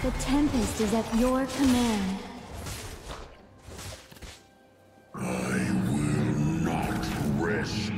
The Tempest is at your command. I will not rest.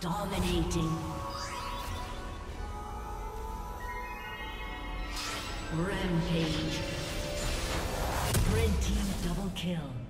Dominating. Rampage. Red team double kill.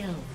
Kill.